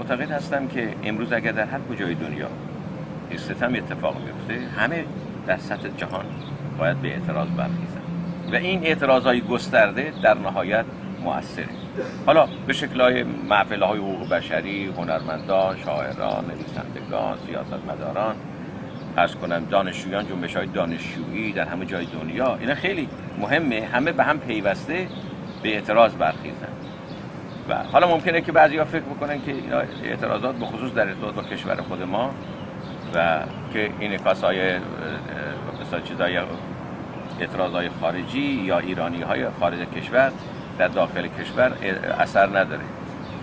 معتقد هستم که امروز اگر در هر کجای دنیا ستم اتفاق میفته همه در سطح جهان باید به اعتراض برخیزن و این اعتراض های گسترده در نهایت مؤثره. حالا به شکل های محفل های حقوق بشری هنرمندان شاعران نویسندگان سیاستمداران ارز کنم دانشجویان جنبش های دانشجویی در همه جای دنیا اینا خیلی مهمه همه به هم پیوسته به اعتراض برخیزن و حالا ممکنه که بعضی ها فکر بکنن که اعتراضات به خصوص در ارتباط با کشور خود ما و که این های مثلا چیزای اعتراض های خارجی یا ایرانی های خارج کشور در داخل کشور اثر نداره.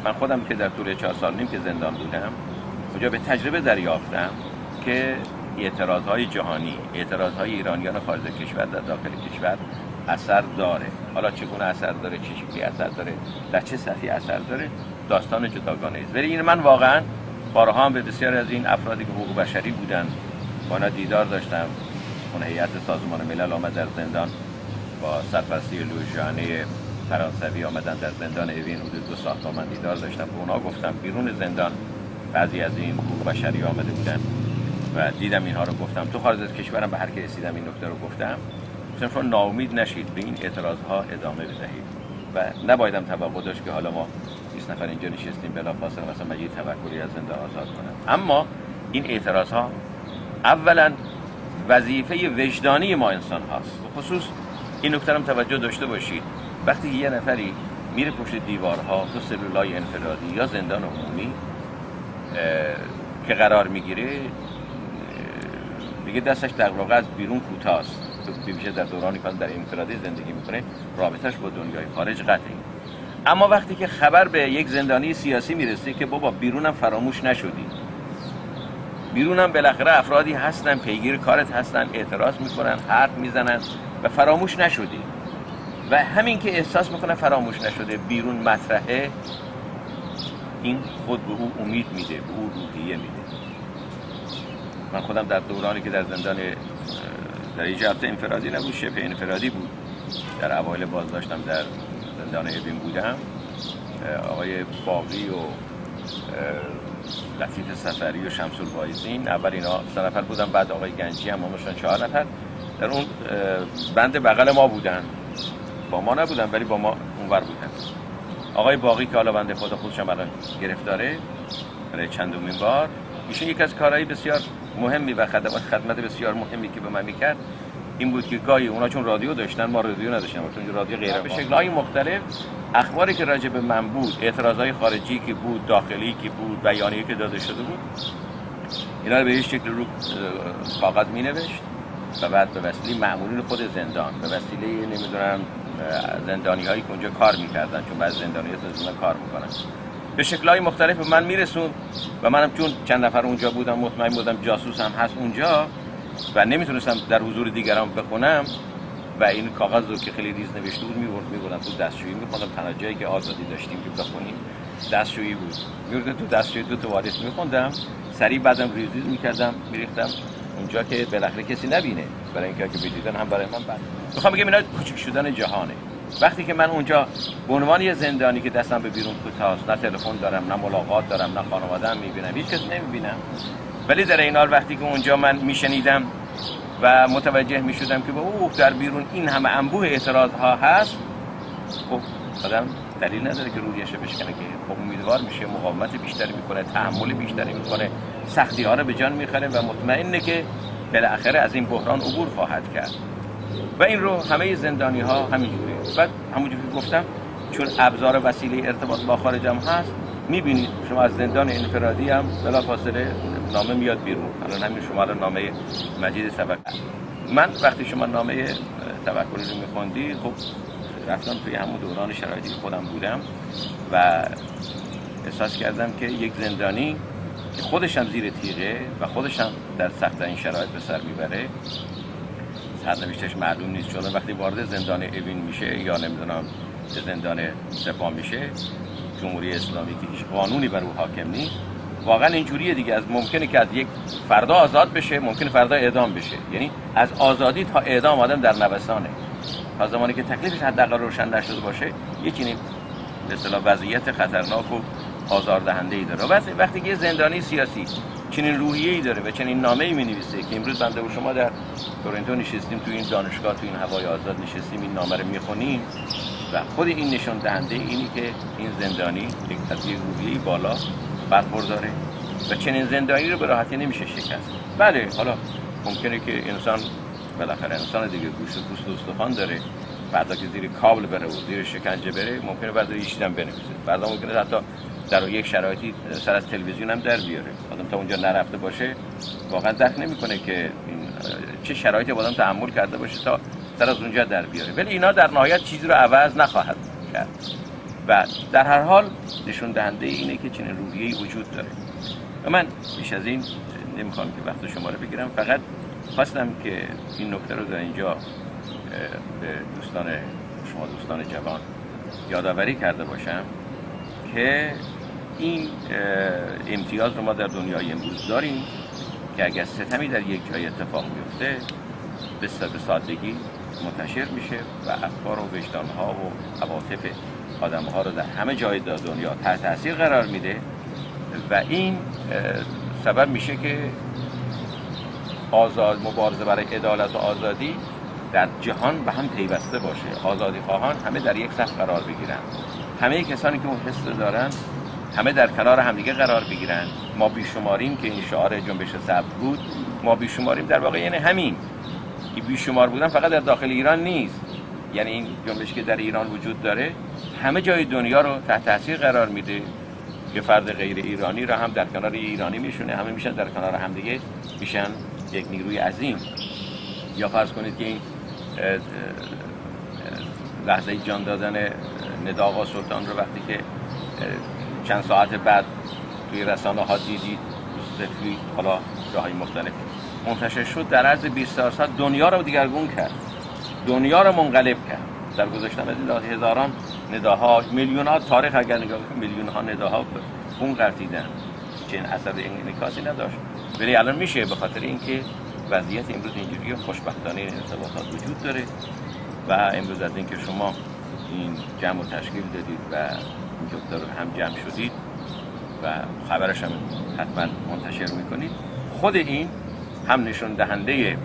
من خودم که در طول چهار سال نیم که زندان بودم کجا به تجربه دریافتم که اعتراض های جهانی اعتراض های ایرانیان خارج کشور در داخل کشور اثر داره. حالا چگونه اثر داره چه شکلی اثر داره در چه سطحی اثر داره داستان جداگانه است. ولی این من واقعا بارها هم به بسیار از این افرادی که حقوق بشری بودن با دیدار داشتم. اون هیئت سازمان ملل آمد در زندان. با سرپرستی لوژانه فرانسوی آمدن در زندان اوین حدود دو ساعت با من دیدار داشتم. به اونا گفتم بیرون زندان بعضی از این حقوق بشری آمده بودن. و دیدم اینها رو گفتم. تو خارج از کشورم به هر که رسیدم این نکته رو گفتم. گفتم شما ناامید نشید به این اعتراض ها ادامه بدهید. و نبایدم توقع داشت که حالا ما 20 نفر اینجا نشستیم بلا فاصله مثلا من یه توکلی از زندان آزاد کنم. اما این اعتراض ها اولا وظیفه وجدانی ما انسان هاست. خصوص این نکته هم توجه داشته باشید. وقتی یه نفری میره پشت دیوارها تو سلولای انفرادی یا زندان عمومی که قرار می‌گیره دیگه دستش در واقع از بیرون کوتاست بیشه در دورانی که در انفرادی زندگی می‌کنه رابطش با دنیای خارج قطعی. اما وقتی که خبر به یک زندانی سیاسی می‌رسه که بابا بیرونم فراموش نشدی. بیرونم بالاخره افرادی هستن پیگیر کارت هستن اعتراض می‌کنن حرف می‌زنن و فراموش نشدی. و همین که احساس می‌کنه فراموش نشده بیرون مطرحه این خود به او امید میده به او روحیه میده. من خودم در دورانی که در زندان در یه انفرادی نبود شبه انفرادی بود. در اوایل بازداشتم در زندان ابین بودم. آقای باقی و لطیف سفری و شمس البایزین اول اینا سه نفر بودن بعد آقای گنجی هم همشون چهار نفر. در اون بند بغل ما بودن. با ما نبودن ولی با ما اونور بودن. آقای باقی که حالا بنده خدا خودشم الان گرفتاره برای چندمین بار. ایشون یک از کارهایی بسیار مهمی و خدمات خدمت بسیار مهمی که به من می‌کرد این بود که گاهی اونا چون رادیو داشتن ما رادیو نداشتیم چون رادیو غیره به شکل‌های مختلف اخباری که راجع به من بود اعتراضای خارجی که بود داخلی که بود بیانیه که داده شده بود اینا رو به هیچ شکل رو کاغذ می نوشت و بعد به وسیله معمولین خود زندان به وسیله نمی‌دونم زندانی هایی که اونجا کار می‌کردن چون بعضی زندانی ها کار می‌کنن. به شکل های مختلف به من میرسوندن و منم چون چند نفر اونجا بودم مطمئن بودم جاسوس هم هست اونجا و نمی‌تونستم در حضور دیگران بخونم و این کاغذ رو که خیلی ریز نوشته بود می‌برد میبردم تو دستشویی میخوندم تنها جایی که آزادی داشتیم که بخونیم دستشویی بود. میبردم تو دستشویی دو تا وارسی میخوندم سریع بعدم ریز ریز می‌کردم میریختم اونجا که بالاخره کسی نبینه برای اینکه که بدیدن هم برای من بعد می‌خوام بگم اینا کوچک شدن جهانه. وقتی که من اونجا به عنوان یه زندانی که دستم به بیرون کوتاست نه تلفن دارم نه ملاقات دارم نه خانواده هم می‌بینم هیچ کس نمی‌بینم. ولی در این حال وقتی که اونجا من میشنیدم و متوجه می‌شدم که به اوه در بیرون این همه انبوه اعتراض ها هست خب آدم دلیل نداره که رویش بشکنه که خب امیدوار میشه مقاومت بیشتری می‌کنه تحمل بیشتری می‌کنه سختی ها رو به جان می‌خره و مطمئنه که بالاخره از این بحران عبور خواهد کرد. و این رو همه زندانی ها همینجوری بعد همونجوری که گفتم چون ابزار وسیله ارتباط با خارج هم هست می‌بینید شما از زندان انفرادی هم بلا فاصله نامه میاد بیرون. الان همین شما رو نامه مجید سبک من وقتی شما نامه توکلی رو میخوندی خب رفتم توی همون دوران شرایطی خودم بودم و احساس کردم که یک زندانی که خودش هم زیر تیغه و خودش هم در سخت این شرایط به سر می‌بره. سرنوشتش معلوم نیست. چون وقتی وارد زندان اوین میشه یا نمی‌دونم زندان سپاه میشه جمهوری اسلامی که هیچ قانونی بر او حاکم نیست. واقعا اینجوریه دیگه. از ممکنه که از یک فردا آزاد بشه ممکنه فردا اعدام بشه. یعنی از آزادی تا اعدام آدم در نوسانه. تا زمانی که تکلیفش حداقل روشن نشده باشه یه چنین به وضعیت خطرناک و آزاردهنده ای داره وقتی که زندانی سیاسی چنین روحیه داره و چنین نامه ای می که امروز بنده و شما در تورنتو نشستیم تو این دانشگاه تو این هوای آزاد نشستیم این نامه رو می‌خونیم و خود این نشان دهنده اینی که این زندانی یک از روحیه بالا برخورداره و چنین زندانی رو به راحتی نمیشه شکست. بله حالا ممکنه که انسان بالاخره انسان دیگه گوشت و پوست و استخوان داره بعدا که زیر کابل بره و زیر شکنجه بره ممکنه بعد هم بنویسه. بعدا ممکنه حتی در یک شرایطی سر از تلویزیون هم در بیاره. آدم تا اونجا نرفته باشه واقعا درک نمی‌کنه که این چه شرایطی آدم تحمل کرده باشه تا سر از اونجا در بیاره. ولی اینا در نهایت چیزی رو عوض نخواهد کرد. و در هر حال نشون دهنده اینه که چنین روحیه‌ای وجود داره. و من بیش از این نمی‌خوام که وقت شما رو بگیرم. فقط خواستم که این نکته رو در اینجا به دوستان شما دوستان جوان یادآوری کرده باشم که این امتیاز رو ما در دنیای امروز داریم که اگر ستمی در یک جای اتفاق میفته به سادگی منتشر میشه و افکار و وجدانها و عواطف آدم ها رو در همه جای دنیا تحت تاثیر قرار میده و این سبب میشه که آزاد مبارزه برای عدالت و آزادی در جهان به هم پیوسته باشه. آزادی خواهان همه در یک صف قرار بگیرن. همه کسانی که اون حس دارن همه در کنار همدیگه قرار بگیرن. ما بیشماریم که این شعار جنبش صبر بود. ما بیشماریم در واقع یعنی همین. این بیشمار بودن فقط در داخل ایران نیست. یعنی این جنبش که در ایران وجود داره همه جای دنیا رو تحت تاثیر قرار میده. یه فرد غیر ایرانی را هم در کنار ایرانی میشونه همه میشن در کنار همدیگه میشن یک نیروی عظیم. یا فرض کنید که این لحظه جان دادن نداغا سلطان رو وقتی که چند ساعت بعد توی رسانه ها دیدید توی حالا جاهای مختلف. منتشر شد در عرض 24 ساعت دنیا رو دیگرگون کرد. دنیا رو منقلب کرد. در گذاشتن از هزاران نداها میلیون ها تاریخ اگر نگاه میلیون ها نداها خون قرتیدن چنین اثر انعکاسی نداشت. ولی الان میشه به خاطر اینکه وضعیت امروز اینجوری خوشبختانه ارتباطات وجود داره و امروز از اینکه شما این جمع و تشکیل دادید و این رو هم جمع شدید و خبرش هم حتما منتشر می‌کنید. خود این هم نشون دهنده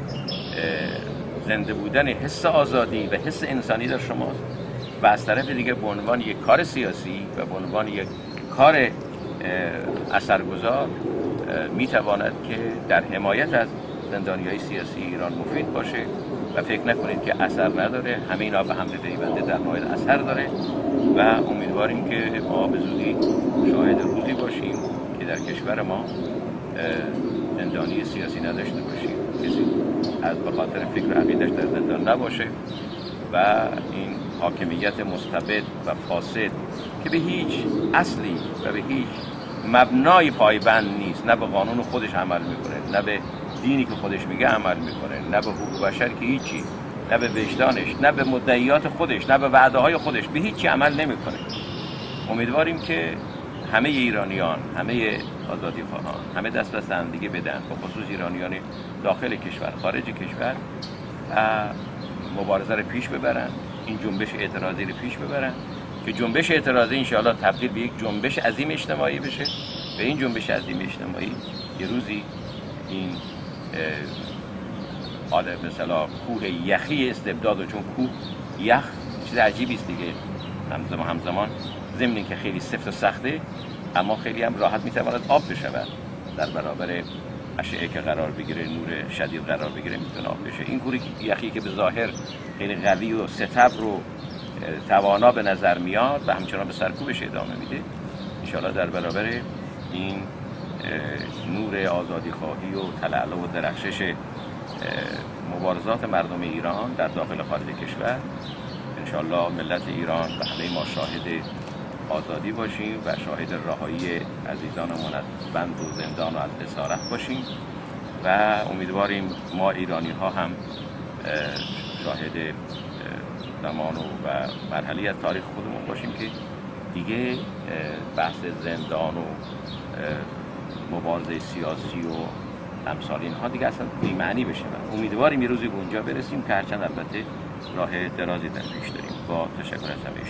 زنده بودن حس آزادی و حس انسانی در شما و از طرف دیگه به عنوان یک کار سیاسی و به عنوان یک کار اثرگذار می‌تواند که در حمایت از زندانی های سیاسی ایران مفید باشه. و فکر نکنید که اثر نداره. همه اینا به هم پیونده در نهایت اثر داره و امیدواریم که ما به زودی شاهد روزی باشیم که در کشور ما زندانی سیاسی نداشته باشیم. کسی از به خاطر فکر عقیدش در زندان نباشه و این حاکمیت مستبد و فاسد که به هیچ اصلی و به هیچ مبنای پایبند نیست نه به قانون خودش عمل می‌کنه نه به دینی که خودش میگه عمل می‌کنه. نه به حقوق بشر که هیچی نه به وجدانش نه به مدعیات خودش نه به وعده های خودش به هیچی عمل نمی‌کنه. امیدواریم که همه ایرانیان همه آزادی خواهان همه دست به هم دیگه بدن به خصوص ایرانیان داخل کشور خارج کشور مبارزه رو پیش ببرن این جنبش اعتراضی رو پیش ببرن که جنبش اعتراضی انشاءالله تبدیل به یک جنبش عظیم اجتماعی بشه. و این جنبش عظیم اجتماعی یه روزی این حالا مثلا کوه یخی استبداد و چون کوه یخ چیز عجیبی است دیگه همزمان همزمان. ضمن که خیلی سفت و سخته اما خیلی هم راحت می‌تواند آب بشود. در برابر اشعه که قرار بگیره نور شدید قرار بگیره می‌تونه آب بشه. این کوری یخی که به ظاهر خیلی قوی و ستبر رو توانا به نظر میاد و همچنان به سرکوبش ادامه میده انشاءالله در برابر این نور آزادی خواهی و تلعلع و درخشش مبارزات مردم ایران در داخل خارج کشور. انشاءالله ملت ایران و همه ما شاهد آزادی باشیم و شاهد رهایی عزیزانمون از بند و زندان و از اسارت باشیم و امیدواریم ما ایرانی ها هم شاهد زمان و مرحله از تاریخ خودمون باشیم که دیگه بحث زندان و مبارزه سیاسی و امثال اینها دیگه اصلا معنی بشه. امیدواریم یه روزی به اونجا برسیم که هرچند البته راه درازی در پیش داریم. با تشکر از همه